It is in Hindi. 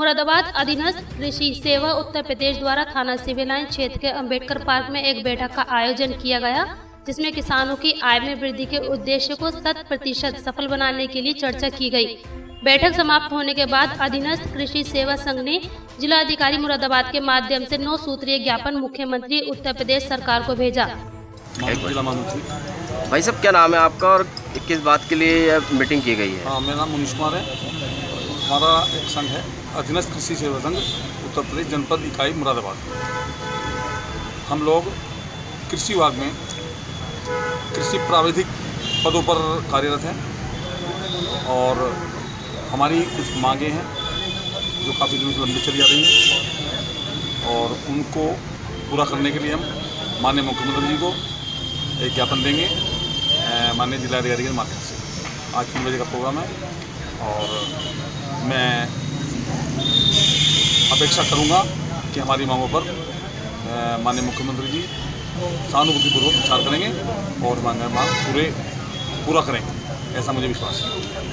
मुरादाबाद अधीनस्थ कृषि सेवा उत्तर प्रदेश द्वारा थाना सिविल लाइन क्षेत्र के अंबेडकर पार्क में एक बैठक का आयोजन किया गया जिसमें किसानों की आय में वृद्धि के उद्देश्य को शत प्रतिशत सफल बनाने के लिए चर्चा की गई। बैठक समाप्त होने के बाद अधीनस्थ कृषि सेवा संघ ने जिला अधिकारी मुरादाबाद के माध्यम से नौ सूत्रीय ज्ञापन मुख्यमंत्री उत्तर प्रदेश सरकार को भेजा। भाई साहब क्या नाम है आपका और किस बात के लिए मीटिंग की गई है? हाँ मेरा नाम मनीष कुमार है। हमारा एक संघ है। अधीनस्थ कृषि सेवा संघ, उत्तर प्रदेश जनपद इकाई, मुरादाबाद। हम लोग कृषि विभाग में कृषि प्राविधिक पदों पर कार्यरत हैं और हमारी कुछ मांगे हैं जो काफ़ी दिनों से लंबी चली आ रही हैं और उनको पूरा करने के लिए हम माननीय मुख्यमंत्री जी को एक ज्ञापन देंगे माननीय जिलाधिकारी के माध्यम से। आज तीन बजे का प्रोग्राम है और मैं अपेक्षा करूँगा कि हमारी मांगों पर माननीय मुख्यमंत्री जी सहानुभूतिपूर्वक विचार करेंगे और मांग मांग पूरे, पूरा करेंगे ऐसा मुझे विश्वास है।